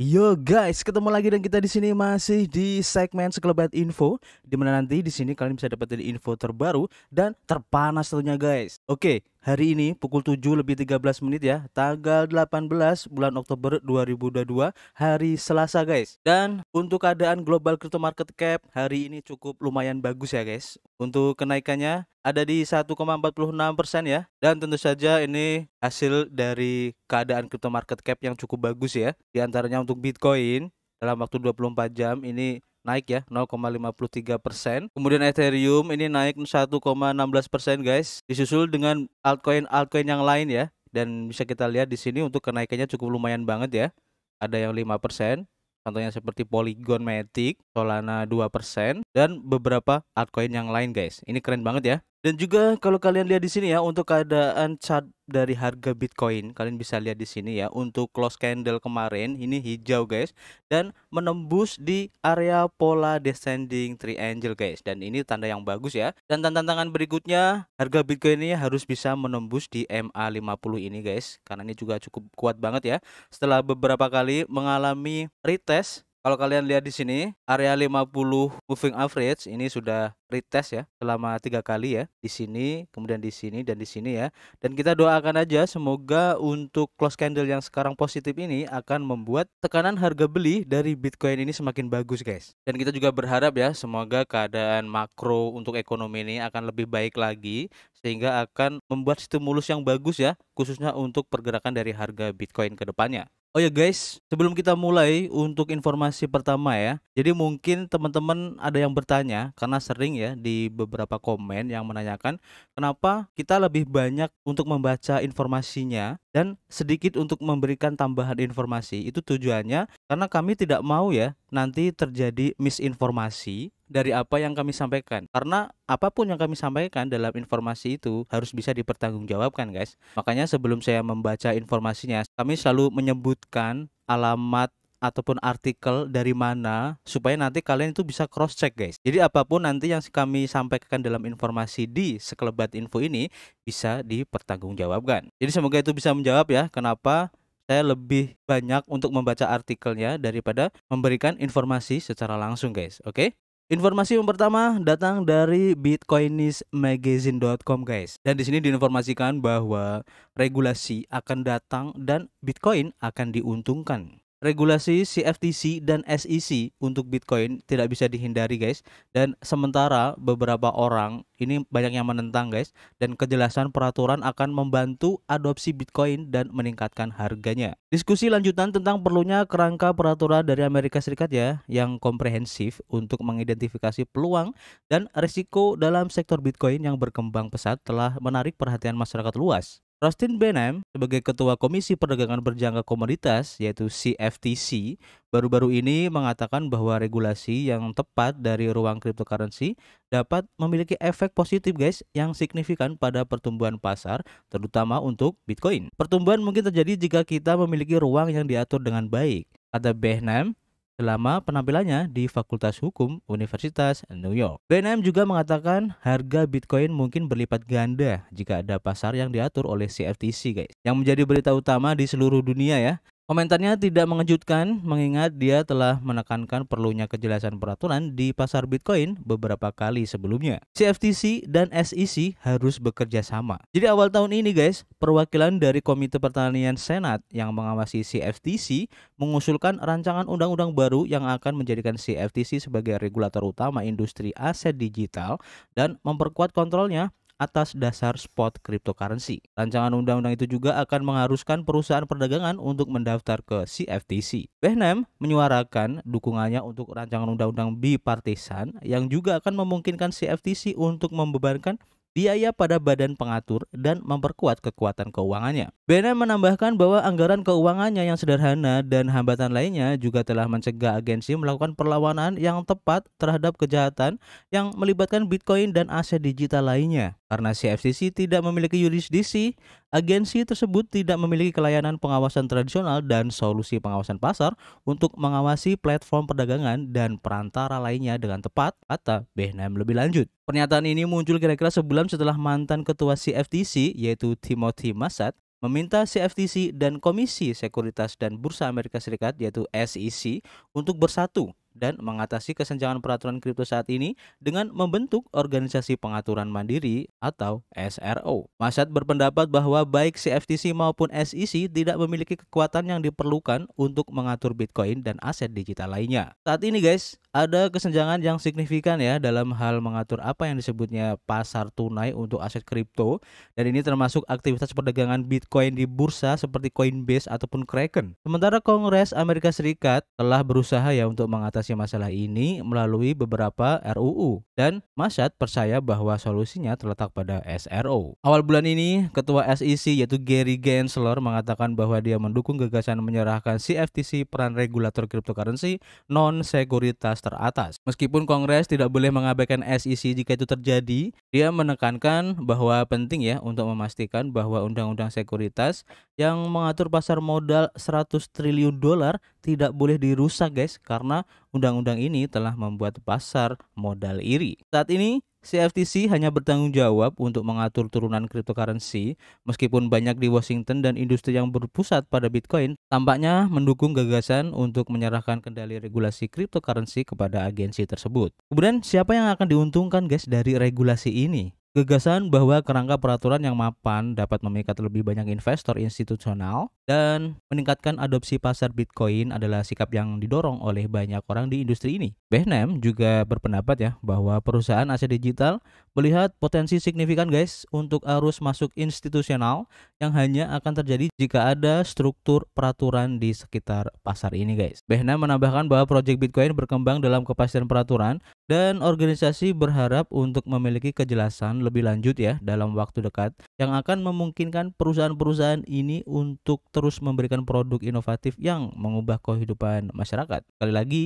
Yo guys, ketemu lagi dan kita di sini masih di segmen sekelebat info di mana nanti di sini kalian bisa dapetin info terbaru dan terpanas tentunya guys. Oke, hari ini pukul 7 lebih 13 menit ya, tanggal 18 bulan Oktober 2022, hari Selasa guys. Dan untuk keadaan global crypto market cap hari ini cukup lumayan bagus ya guys. Untuk kenaikannya ada di 1,46 persen ya. Dan tentu saja ini hasil dari keadaan crypto market cap yang cukup bagus ya. Di antaranya untuk Bitcoin dalam waktu 24 jam ini naik ya 0,53 persen. Kemudian Ethereum ini naik 1,16 persen guys. Disusul dengan altcoin altcoin yang lain ya. Dan bisa kita lihat di sini untuk kenaikannya cukup lumayan banget ya. Ada yang 5 persen, Contohnya seperti Polygon Matic, Solana 2% dan beberapa altcoin yang lain guys. Ini keren banget ya. Dan juga kalau kalian lihat di sini ya untuk keadaan chart dari harga Bitcoin, kalian bisa lihat di sini ya untuk close candle kemarin ini hijau guys dan menembus di area pola descending triangle guys. Dan ini tanda yang bagus ya. Dan tantangan berikutnya harga Bitcoin ini harus bisa menembus di MA50 ini guys karena ini juga cukup kuat banget ya. Setelah beberapa kali mengalami retest kalau kalian lihat di sini, area 50 moving average ini sudah retest ya selama tiga kali ya di sini, kemudian di sini dan di sini ya. Dan kita doakan aja semoga untuk close candle yang sekarang positif ini akan membuat tekanan harga beli dari Bitcoin ini semakin bagus guys. Dan kita juga berharap ya semoga keadaan makro untuk ekonomi ini akan lebih baik lagi sehingga akan membuat stimulus yang bagus ya khususnya untuk pergerakan dari harga Bitcoin ke depannya. Oh ya guys, sebelum kita mulai untuk informasi pertama ya. Jadi mungkin teman-teman ada yang bertanya karena sering ya di beberapa komen yang menanyakan kenapa kita lebih banyak untuk membaca informasinya dan sedikit untuk memberikan tambahan informasi. Itu tujuannya karena kami tidak mau ya nanti terjadi misinformasi dari apa yang kami sampaikan. Karena apa pun yang kami sampaikan dalam informasi itu harus bisa dipertanggungjawabkan, guys. Makanya sebelum saya membaca informasinya, kami selalu menyebutkan alamat ataupun artikel dari mana supaya nanti kalian itu bisa cross check guys. Jadi apa pun nanti yang kami sampaikan dalam informasi di sekelebat info ini bisa dipertanggungjawabkan. Jadi semoga itu bisa menjawab ya kenapa saya lebih banyak untuk membaca artikelnya daripada memberikan informasi secara langsung guys. Oke? Okay? Informasi yang pertama datang dari bitcoinismagazine.com guys. Dan di sini diinformasikan bahwa regulasi akan datang dan Bitcoin akan diuntungkan. Regulasi CFTC dan SEC untuk Bitcoin tidak bisa dihindari guys dan sementara beberapa orang ini banyak yang menentang guys dan kejelasan peraturan akan membantu adopsi Bitcoin dan meningkatkan harganya. Diskusi lanjutan tentang perlunya kerangka peraturan dari Amerika Serikat ya yang komprehensif untuk mengidentifikasi peluang dan risiko dalam sektor Bitcoin yang berkembang pesat telah menarik perhatian masyarakat luas. Rustin Benham sebagai Ketua Komisi Perdagangan Berjangka Komoditas yaitu CFTC baru-baru ini mengatakan bahwa regulasi yang tepat dari ruang cryptocurrency dapat memiliki efek positif guys yang signifikan pada pertumbuhan pasar terutama untuk Bitcoin. Pertumbuhan mungkin terjadi jika kita memiliki ruang yang diatur dengan baik. Kata Benham, selama penampilannya di Fakultas Hukum Universitas New York. BNM juga mengatakan harga Bitcoin mungkin berlipat ganda jika ada pasar yang diatur oleh CFTC guys. Yang menjadi berita utama di seluruh dunia ya. Komentarnya tidak mengejutkan mengingat dia telah menekankan perlunya kejelasan peraturan di pasar Bitcoin beberapa kali sebelumnya. CFTC dan SEC harus bekerja sama. Jadi awal tahun ini guys, perwakilan dari Komite Pertanian Senat yang mengawasi CFTC mengusulkan rancangan undang-undang baru yang akan menjadikan CFTC sebagai regulator utama industri aset digital dan memperkuat kontrolnya atas dasar spot cryptocurrency. Rancangan undang-undang itu juga akan mengharuskan perusahaan perdagangan untuk mendaftar ke CFTC. Behnem menyuarakan dukungannya untuk rancangan undang-undang bipartisan yang juga akan memungkinkan CFTC untuk membebankan biaya pada badan pengatur dan memperkuat kekuatan keuangannya. BNM menambahkan bahwa anggaran keuangannya yang sederhana dan hambatan lainnya juga telah mencegah agensi melakukan perlawanan yang tepat terhadap kejahatan yang melibatkan Bitcoin dan aset digital lainnya. Karena CFTC tidak memiliki yurisdiksi, agensi tersebut tidak memiliki kelayanan pengawasan tradisional dan solusi pengawasan pasar untuk mengawasi platform perdagangan dan perantara lainnya dengan tepat, kata Behnem lebih lanjut. Pernyataan ini muncul kira-kira sebulan setelah mantan ketua CFTC yaitu Timothy Massad meminta CFTC dan Komisi Sekuritas dan Bursa Amerika Serikat yaitu SEC untuk bersatu dan mengatasi kesenjangan peraturan kripto saat ini dengan membentuk organisasi pengaturan mandiri atau SRO. Masad berpendapat bahwa baik CFTC maupun SEC tidak memiliki kekuatan yang diperlukan untuk mengatur Bitcoin dan aset digital lainnya. Saat ini guys, ada kesenjangan yang signifikan ya dalam hal mengatur apa yang disebutnya pasar tunai untuk aset kripto dan ini termasuk aktivitas perdagangan Bitcoin di bursa seperti Coinbase ataupun Kraken. Sementara Kongres Amerika Serikat telah berusaha ya untuk mengatasi masalah ini melalui beberapa RUU dan Masyad percaya bahwa solusinya terletak pada SRO. Awal bulan ini, Ketua SEC yaitu Gary Gensler mengatakan bahwa dia mendukung gagasan menyerahkan CFTC peran regulator cryptocurrency non sekuritas teratas. Meskipun Kongres tidak boleh mengabaikan SEC jika itu terjadi, dia menekankan bahwa penting ya untuk memastikan bahwa undang-undang sekuritas yang mengatur pasar modal 100 triliun dolar tidak boleh dirusak guys karena undang-undang ini telah membuat pasar modal iri. Saat ini CFTC hanya bertanggung jawab untuk mengatur turunan cryptocurrency, meskipun banyak di Washington dan industri yang berpusat pada Bitcoin tampaknya mendukung gagasan untuk menyerahkan kendali regulasi cryptocurrency kepada agensi tersebut. Kemudian siapa yang akan diuntungkan guys dari regulasi ini? Gagasan bahwa kerangka peraturan yang mapan dapat memikat lebih banyak investor institusional dan meningkatkan adopsi pasar Bitcoin adalah sikap yang didorong oleh banyak orang di industri ini. Behnem juga berpendapat ya bahwa perusahaan aset digital melihat potensi signifikan guys untuk arus masuk institusional yang hanya akan terjadi jika ada struktur peraturan di sekitar pasar ini guys. Behnem menambahkan bahwa proyek Bitcoin berkembang dalam kepastian peraturan dan organisasi berharap untuk memiliki kejelasan lebih lanjut ya dalam waktu dekat yang akan memungkinkan perusahaan-perusahaan ini untuk terus memberikan produk inovatif yang mengubah kehidupan masyarakat. Sekali lagi,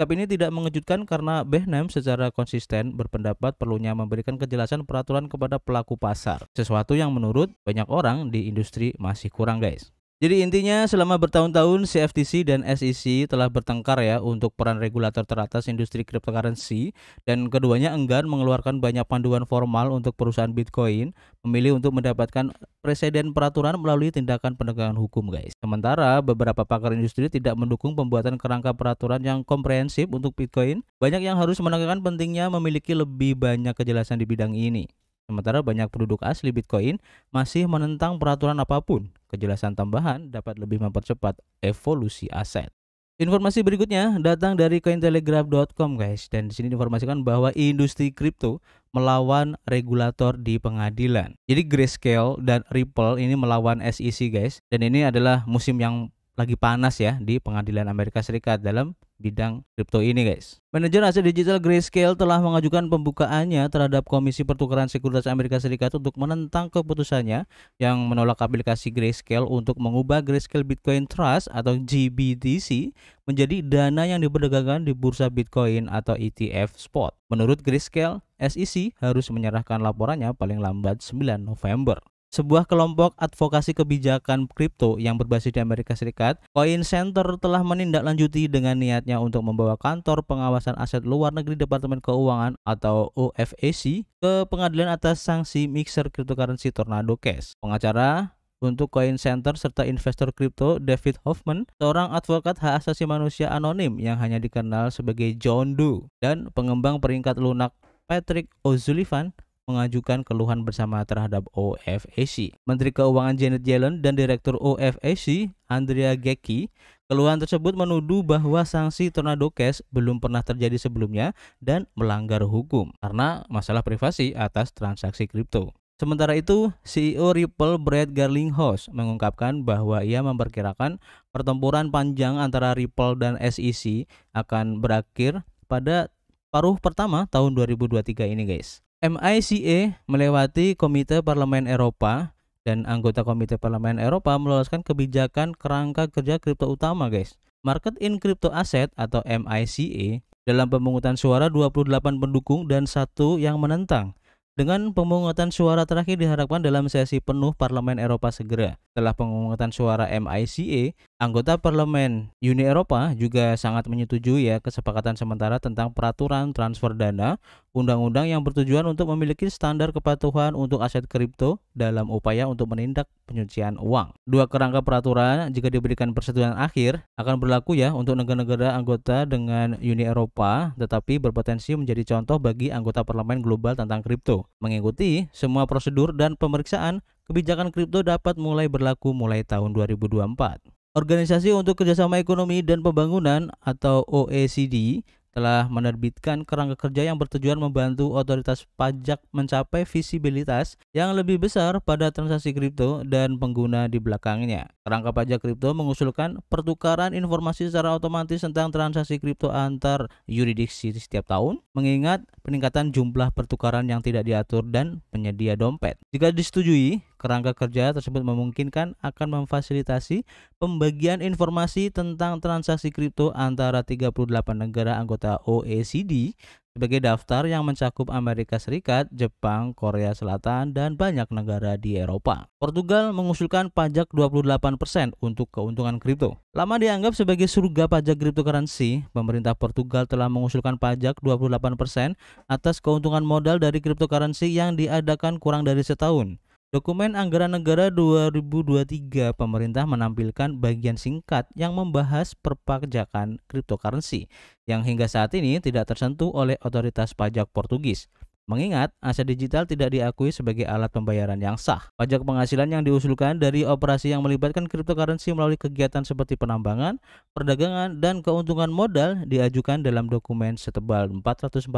Sikap ini tidak mengejutkan karena Behnem secara konsisten berpendapat perlunya memberikan kejelasan peraturan kepada pelaku pasar, sesuatu yang menurut banyak orang di industri masih kurang guys. Jadi intinya selama bertahun-tahun CFTC dan SEC telah bertengkar ya untuk peran regulator teratas industri cryptocurrency dan keduanya enggan mengeluarkan banyak panduan formal untuk perusahaan Bitcoin, memilih untuk mendapatkan presiden peraturan melalui tindakan penegakan hukum guys. Sementara beberapa pakar industri tidak mendukung pembuatan kerangka peraturan yang komprehensif untuk Bitcoin, banyak yang harus menegakkan pentingnya memiliki lebih banyak kejelasan di bidang ini. Sementara banyak penduduk asli Bitcoin masih menentang peraturan apa pun. Kejelasan tambahan dapat lebih mempercepat evolusi aset. Informasi berikutnya datang dari cointelegraph.com guys dan di sini diinformasikan bahwa industri kripto melawan regulator di pengadilan. Jadi Grayscale dan Ripple ini melawan SEC guys dan ini adalah musim yang lagi panas ya di pengadilan Amerika Serikat dalam bidang kripto ini guys. Manajer aset digital Grayscale telah mengajukan pembukaannya terhadap Komisi Pertukaran Sekuritas Amerika Serikat untuk menentang keputusannya yang menolak aplikasi Grayscale untuk mengubah Grayscale Bitcoin Trust atau GBTC menjadi dana yang diperdagangkan di bursa Bitcoin atau ETF spot. Menurut Grayscale, SEC harus menyerahkan laporannya paling lambat 9 November sebuah kelompok advokasi kebijakan kripto yang berbasis di Amerika Serikat, Coin Center telah menindaklanjuti dengan niatnya untuk membawa kantor pengawasan aset luar negeri Departemen Keuangan atau OFAC ke pengadilan atas sanksi mixer cryptocurrency Tornado Cash. Pengacara untuk Coin Center serta investor kripto David Hoffman, seorang advokat hak asasi manusia anonim yang hanya dikenal sebagai John Doe, dan pengembang peringkat lunak Patrick O'Sullivan mengajukan keluhan bersama terhadap OFAC. Menteri Keuangan Janet Yellen dan Direktur OFAC Andrea Gecki Keluhan tersebut menuduh bahwa sanksi Tornado Cash belum pernah terjadi sebelumnya dan melanggar hukum karena masalah privasi atas transaksi kripto. Sementara itu, CEO Ripple Brad Garlinghouse mengungkapkan bahwa ia memperkirakan pertempuran panjang antara Ripple dan SEC akan berakhir pada paruh pertama tahun 2023 ini guys. MICA melewati Komite Parlemen Eropa dan anggota Komite Parlemen Eropa meloloskan kebijakan kerangka kerja kripto utama guys. Market in Crypto Asset atau MICA dalam pemungutan suara 28 pendukung dan satu yang menentang. Dengan pemungutan suara terakhir diharapkan dalam sesi penuh Parlemen Eropa segera. Setelah pemungutan suara MICA, anggota parlemen Uni Eropa juga sangat menyetujui ya kesepakatan sementara tentang peraturan transfer dana, undang-undang yang bertujuan untuk memiliki standar kepatuhan untuk aset kripto dalam upaya untuk menindak pencucian uang. Dua kerangka peraturan jika diberikan persetujuan akhir akan berlaku ya untuk negara-negara anggota dengan Uni Eropa, tetapi berpotensi menjadi contoh bagi anggota parlemen global tentang kripto. Mengikuti semua prosedur dan pemeriksaan kebijakan kripto dapat mulai berlaku mulai tahun 2024. Organisasi untuk Kerjasama Ekonomi dan Pembangunan atau OECD telah menerbitkan kerangka kerja yang bertujuan membantu otoritas pajak mencapai visibilitas yang lebih besar pada transaksi kripto dan pengguna di belakangnya. Kerangka pajak kripto mengusulkan pertukaran informasi secara otomatis tentang transaksi kripto antar yurisdiksi setiap tahun, mengingat peningkatan jumlah pertukaran yang tidak diatur dan penyedia dompet. Jika disetujui, Kerangka kerja tersebut memungkinkan akan memfasilitasi pembagian informasi tentang transaksi kripto antara 38 negara anggota OECD sebagai daftar yang mencakup Amerika Serikat, Jepang, Korea Selatan, dan banyak negara di Eropa. Portugal mengusulkan pajak 28% untuk keuntungan kripto. Lama dianggap sebagai surga pajak cryptocurrency, pemerintah Portugal telah mengusulkan pajak 28% atas keuntungan modal dari cryptocurrency yang diadakan kurang dari setahun. Dokumen Anggaran Negara 2023 pemerintah menampilkan bagian singkat yang membahas perpajakan cryptocurrency yang hingga saat ini tidak tersentuh oleh otoritas pajak Portugis. Mengingat aset digital tidak diakui sebagai alat pembayaran yang sah. Pajak penghasilan yang diusulkan dari operasi yang melibatkan cryptocurrency melalui kegiatan seperti penambangan, perdagangan, dan keuntungan modal diajukan dalam dokumen setebal 444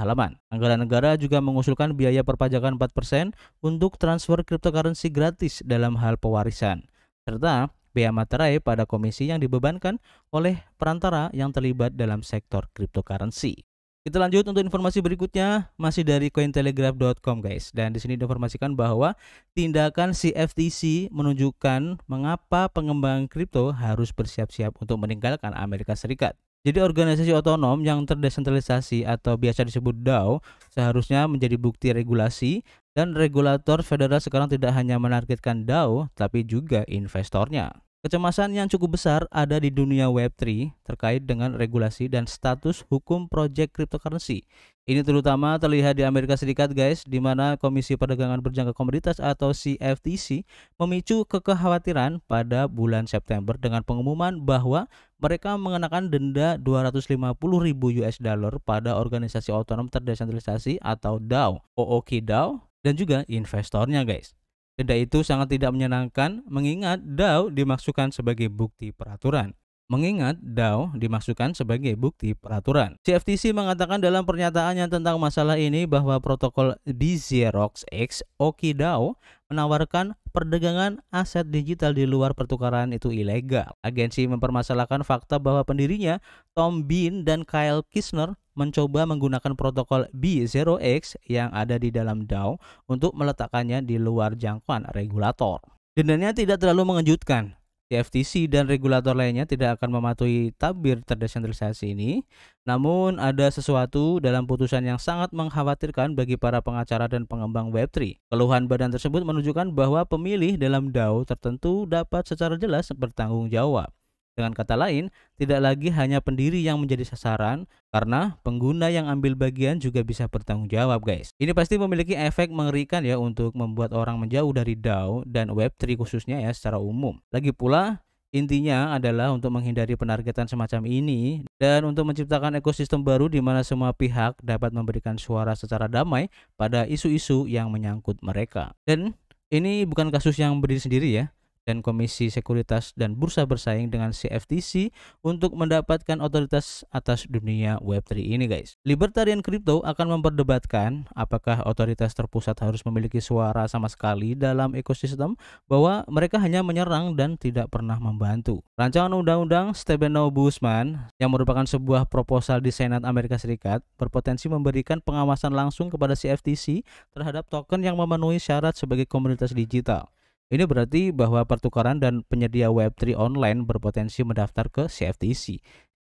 halaman. Anggaran negara juga mengusulkan biaya perpajakan 4% untuk transfer cryptocurrency gratis dalam hal pewarisan, serta bea materai pada komisi yang dibebankan oleh perantara yang terlibat dalam sektor cryptocurrency. Kita lanjut untuk informasi berikutnya masih dari cointelegraph.com guys dan di sini diinformasikan bahwa tindakan CFTC menunjukkan mengapa pengembang kripto harus bersiap-siap untuk meninggalkan Amerika Serikat. Jadi organisasi otonom yang terdesentralisasi atau biasa disebut DAO seharusnya menjadi bukti regulasi dan regulator federal sekarang tidak hanya menargetkan DAO tapi juga investornya. Kecemasan yang cukup besar ada di dunia Web3 terkait dengan regulasi dan status hukum proyek cryptocurrency. Ini terutama terlihat di Amerika Serikat guys, di mana Komisi Perdagangan Berjangka Komoditas atau CFTC memicu kekhawatiran pada bulan September dengan pengumuman bahwa mereka mengenakan denda 250 ribu US dollar pada organisasi otonom terdesentralisasi atau DAO, OOK DAO, dan juga investornya guys. Denda itu sangat tidak menyenangkan mengingat DAO dimaksudkan sebagai bukti peraturan. Mengingat DAO dimaksudkan sebagai bukti peraturan. CFTC mengatakan dalam pernyataannya tentang masalah ini bahwa protokol di Xerox X OkiDAO menawarkan perdagangan aset digital di luar pertukaran itu ilegal. Agensi mempermasalahkan fakta bahwa pendirinya Tom Bean dan Kyle Kisner mencoba menggunakan protokol B0x yang ada di dalam DAO untuk meletakkannya di luar jangkauan regulator. Dendanya tidak terlalu mengejutkan FTC dan regulator lainnya tidak akan mematuhi tabir terdesentralisasi ini. Namun ada sesuatu dalam putusan yang sangat mengkhawatirkan bagi para pengacara dan pengembang Web3. Keluhan badan tersebut menunjukkan bahwa pemilih dalam DAO tertentu dapat secara jelas bertanggung jawab. Dengan kata lain, tidak lagi hanya pendiri yang menjadi sasaran, karena pengguna yang ambil bagian juga bisa bertanggung jawab guys. Ini pasti memiliki efek mengerikan ya untuk membuat orang menjauh dari DAO dan Web3 khususnya ya secara umum. Lagi pula, Intinya adalah untuk menghindari penargetan semacam ini dan untuk menciptakan ekosistem baru di mana semua pihak dapat memberikan suara secara damai pada isu-isu yang menyangkut mereka. Dan ini bukan kasus yang berdiri sendiri ya dan Komisi Sekuritas dan Bursa bersaing dengan CFTC untuk mendapatkan otoritas atas dunia Web3 ini guys. Libertarian Crypto akan memperdebatkan apakah otoritas terpusat harus memiliki suara sama sekali dalam ekosistem bahwa mereka hanya menyerang dan tidak pernah membantu. Rancangan Undang-Undang Stephen Busman yang merupakan sebuah proposal di Senat Amerika Serikat berpotensi memberikan pengawasan langsung kepada CFTC terhadap token yang memenuhi syarat sebagai komunitas digital. Ini berarti bahwa pertukaran dan penyedia Web3 online berpotensi mendaftar ke CFTC.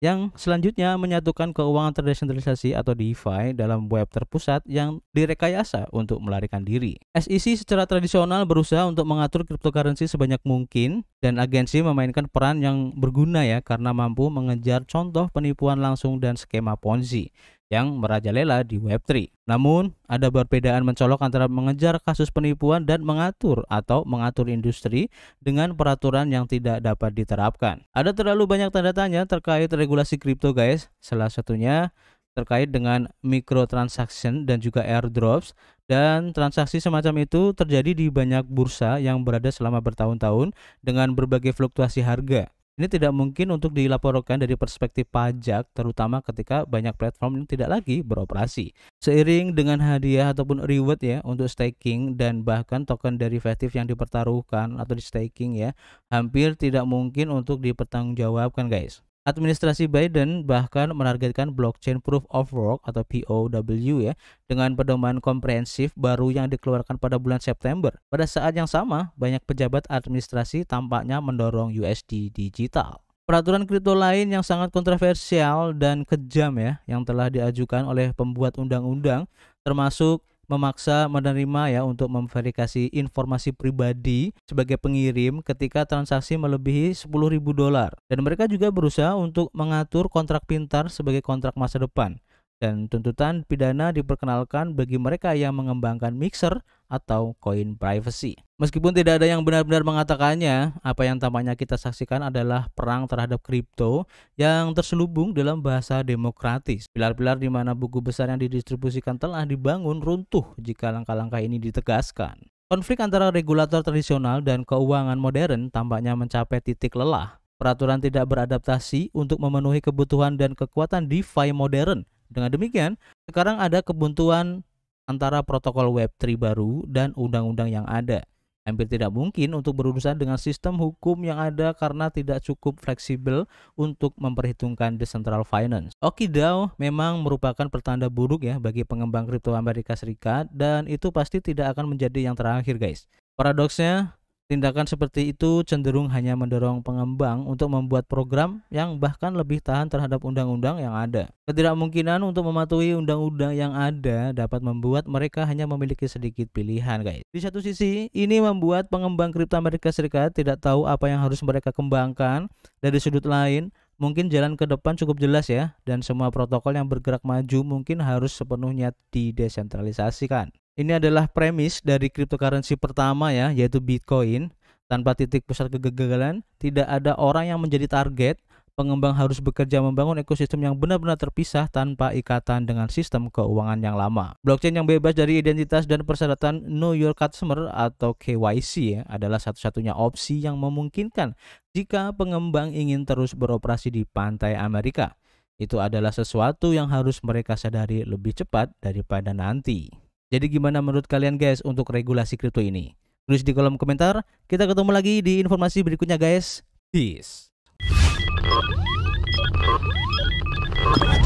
yang selanjutnya menyatukan keuangan terdesentralisasi atau DeFi dalam web terpusat yang direkayasa untuk melarikan diri. SEC secara tradisional berusaha untuk mengatur cryptocurrency sebanyak mungkin dan agensi memainkan peran yang berguna ya karena mampu mengejar contoh penipuan langsung dan skema Ponzi yang merajalela di Web3. Namun, ada perbedaan mencolok antara mengejar kasus penipuan dan mengatur atau mengatur industri dengan peraturan yang tidak dapat diterapkan. Ada terlalu banyak tanda tanya terkait regulasi kripto guys. Salah satunya terkait dengan microtransaction dan juga airdrops dan transaksi semacam itu terjadi di banyak bursa yang berada selama bertahun-tahun dengan berbagai fluktuasi harga. Ini tidak mungkin untuk dilaporkan dari perspektif pajak, terutama ketika banyak platform yang tidak lagi beroperasi. Seiring dengan hadiah ataupun reward ya untuk staking dan bahkan token derivatif yang dipertaruhkan atau di staking ya, hampir tidak mungkin untuk dipertanggungjawabkan guys. Administrasi Biden bahkan menargetkan blockchain proof of work atau POW ya dengan pedoman komprehensif baru yang dikeluarkan pada bulan September. Pada saat yang sama, banyak pejabat administrasi tampaknya mendorong USD digital. Peraturan kripto lain yang sangat kontroversial dan kejam ya yang telah diajukan oleh pembuat undang-undang termasuk memaksa menerima ya untuk memverifikasi informasi pribadi sebagai pengirim ketika transaksi melebihi 10.000 dolar. Dan mereka juga berusaha untuk mengatur kontrak pintar sebagai kontrak masa depan. Dan tuntutan pidana diperkenalkan bagi mereka yang mengembangkan mixer atau coin privacy. Meskipun tidak ada yang benar-benar mengatakannya, apa yang tampaknya kita saksikan adalah perang terhadap kripto yang terselubung dalam bahasa demokratis. Pilar-pilar di mana buku besar yang didistribusikan telah dibangun runtuh jika langkah-langkah ini ditegaskan. Konflik antara regulator tradisional dan keuangan modern tampaknya mencapai titik lelah. Peraturan tidak beradaptasi untuk memenuhi kebutuhan dan kekuatan DeFi modern dengan demikian, sekarang ada kebuntuan antara protokol Web3 baru dan undang-undang yang ada. Hampir tidak mungkin untuk berurusan dengan sistem hukum yang ada karena tidak cukup fleksibel untuk memperhitungkan decentral finance. OkiDAO memang merupakan pertanda buruk ya bagi pengembang kripto Amerika Serikat dan itu pasti tidak akan menjadi yang terakhir guys. Paradoksnya, Tindakan seperti itu cenderung hanya mendorong pengembang untuk membuat program yang bahkan lebih tahan terhadap undang-undang yang ada. Ketidakmungkinan untuk mematuhi undang-undang yang ada dapat membuat mereka hanya memiliki sedikit pilihan, guys. Di satu sisi, ini membuat pengembang kripto Amerika Serikat tidak tahu apa yang harus mereka kembangkan. Dari sudut lain, mungkin jalan ke depan cukup jelas ya dan semua protokol yang bergerak maju mungkin harus sepenuhnya didesentralisasikan. Ini adalah premis dari cryptocurrency pertama ya, yaitu Bitcoin. Tanpa titik pusat kegagalan, tidak ada orang yang menjadi target. Pengembang harus bekerja membangun ekosistem yang benar-benar terpisah tanpa ikatan dengan sistem keuangan yang lama. Blockchain yang bebas dari identitas dan persyaratan Know Your Customer atau KYC ya, adalah satu-satunya opsi yang memungkinkan jika pengembang ingin terus beroperasi di pantai Amerika. Itu adalah sesuatu yang harus mereka sadari lebih cepat daripada nanti. Jadi gimana menurut kalian guys untuk regulasi kripto ini? Tulis di kolom komentar. Kita ketemu lagi di informasi berikutnya guys. Peace. Oh, my God.